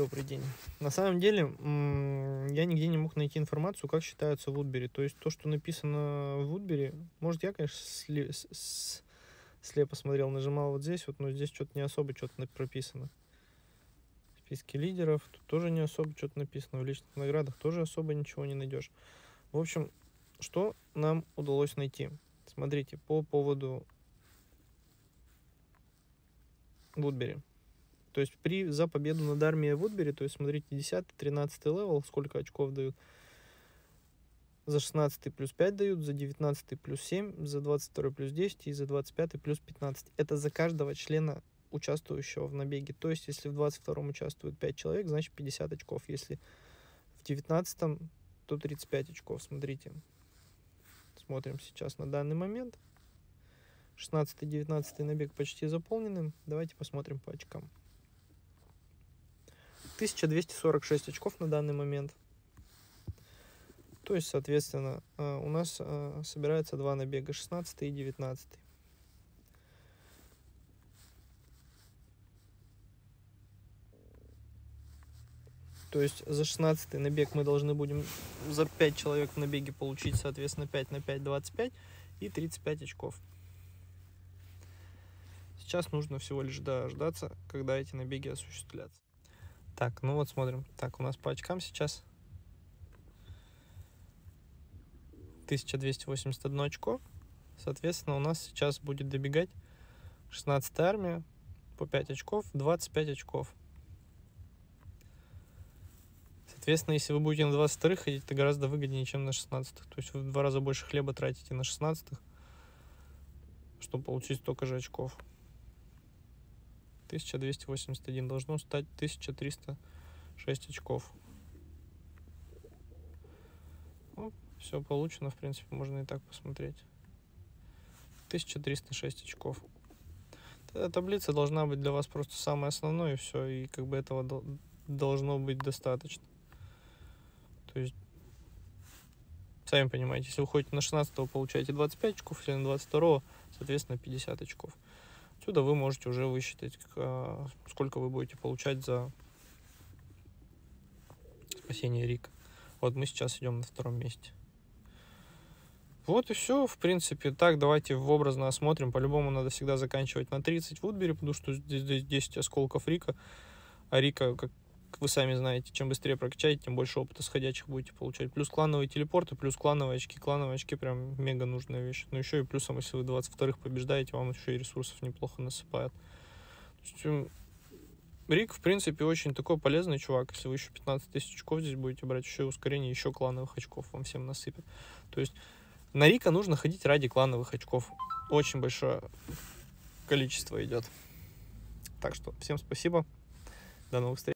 Добрый день. На самом деле, я нигде не мог найти информацию, как считаются Вудбери. То есть то, что написано в Вудбери, может, я, конечно, сли, слепо смотрел, нажимал вот здесь, вот, но здесь что-то не особо что-то прописано. В списке лидеров тут тоже не особо что-то написано. В личных наградах тоже особо ничего не найдешь. В общем, что нам удалось найти? Смотрите, по поводу Вудбери. То есть при, за победу над армией Вудбери, то есть смотрите, 10-13 левел, сколько очков дают. За 16 плюс 5 дают, за 19 плюс 7, за 22 плюс 10 и за 25 плюс 15. Это за каждого члена, участвующего в набеге. То есть если в 22 участвует 5 человек, значит 50 очков. Если в 19 то 35 очков. Смотрите. Смотрим сейчас на данный момент. 16-19 набег почти заполнены. Давайте посмотрим по очкам. 1246 очков на данный момент. То есть, соответственно, э, у нас э, собирается два набега, 16 и 19. То есть за 16 набег мы должны будем за 5 человек в набеге получить, соответственно, 5 на 5, 25 и 35 очков. Сейчас нужно всего лишь дождаться, когда эти набеги осуществлятся. Так, ну вот смотрим. Так, у нас по очкам сейчас 1281 очко. Соответственно, у нас сейчас будет добегать 16 армия по 5 очков, 25 очков. Соответственно, если вы будете на 22 ходить, это гораздо выгоднее, чем на 16 То есть вы в два раза больше хлеба тратите на 16 чтобы получить столько же очков. 1281 должно стать 1306 очков. Ну, все получено, в принципе, можно и так посмотреть. 1306 очков. таблица должна быть для вас просто самой основной, и все, и как бы этого должно быть достаточно. То есть, сами понимаете, если вы ходите на 16 вы получаете 25 очков, если на 22 соответственно, 50 очков. Отсюда вы можете уже высчитать, а, сколько вы будете получать за спасение Рика. Вот мы сейчас идем на втором месте. Вот и все, в принципе. Так, давайте в образно осмотрим. По-любому надо всегда заканчивать на 30 в Вудбери, потому что здесь 10 осколков Рика. А Рика, как вы сами знаете, чем быстрее прокачаете, тем больше опыта сходящих будете получать. Плюс клановые телепорты, плюс клановые очки. Клановые очки прям мега нужная вещь. Ну еще и плюсом, если вы 22-х побеждаете, вам еще и ресурсов неплохо насыпают. То есть, Рик, в принципе, очень такой полезный чувак. Если вы еще 15 тысяч очков здесь будете брать, еще и ускорение, еще клановых очков вам всем насыпят. То есть на Рика нужно ходить ради клановых очков. Очень большое количество идет. Так что всем спасибо. До новых встреч.